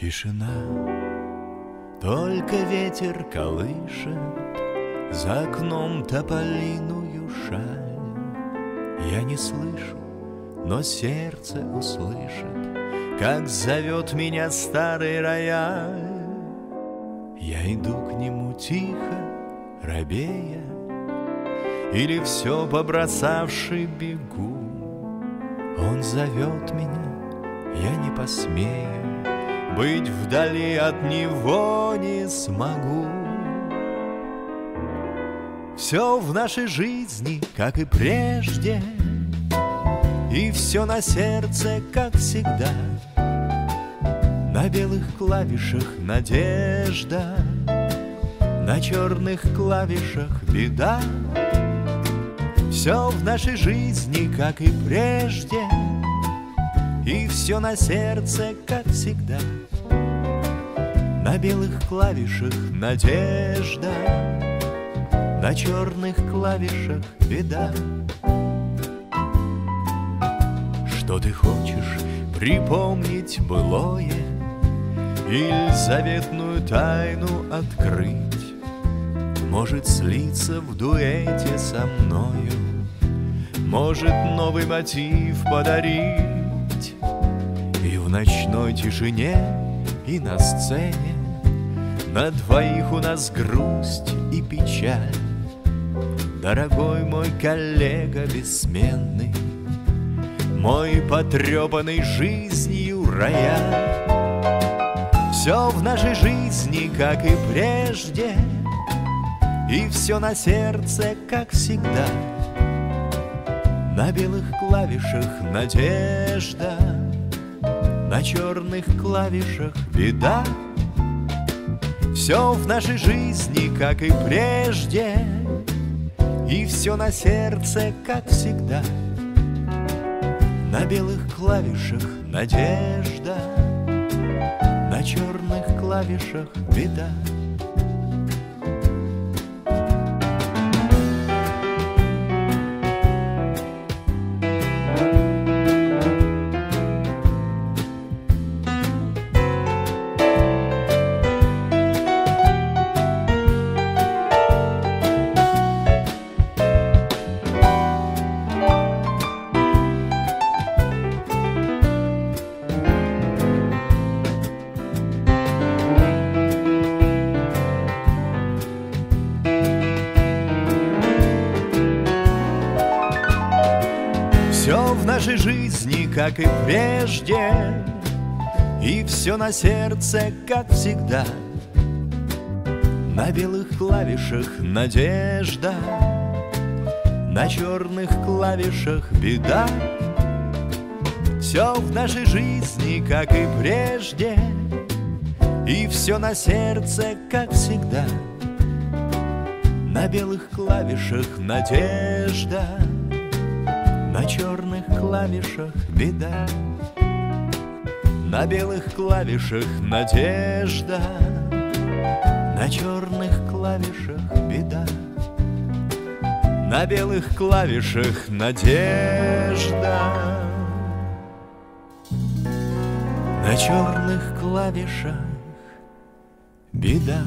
Тишина, только ветер колышет За окном тополиную шаль. Я не слышу, но сердце услышит, Как зовет меня старый рояль. Я иду к нему тихо, робея, Или все побросавший бегу. Он зовет меня, я не посмею, Быть вдали от него не смогу. Все в нашей жизни, как и прежде, И все на сердце, как всегда — на белых клавишах надежда, На черных клавишах беда. Все в нашей жизни, как и прежде, И все на сердце, как всегда. На белых клавишах надежда, На черных клавишах беда. Что ты хочешь припомнить былое — или заветную тайну открыть Может слиться в дуэте со мною Может новый мотив подарить И в ночной тишине, и на сцене. На двоих у нас грусть и печаль. Дорогой мой коллега бессменный Мой потрепанный жизнью рояль. Все в нашей жизни, как и прежде, И все на сердце, как всегда. На белых клавишах надежда, На черных клавишах беда. Все в нашей жизни, как и прежде, И все на сердце, как всегда. На белых клавишах надежда, на черных клавишах беда. Нашей жизни, как и прежде, И все на сердце, как всегда. На белых клавишах надежда, На черных клавишах беда. Все в нашей жизни, как и прежде, И все на сердце, как всегда. На белых клавишах надежда, на черных клавишах беда, На белых клавишах надежда, На черных клавишах беда, На белых клавишах надежда, На черных клавишах беда.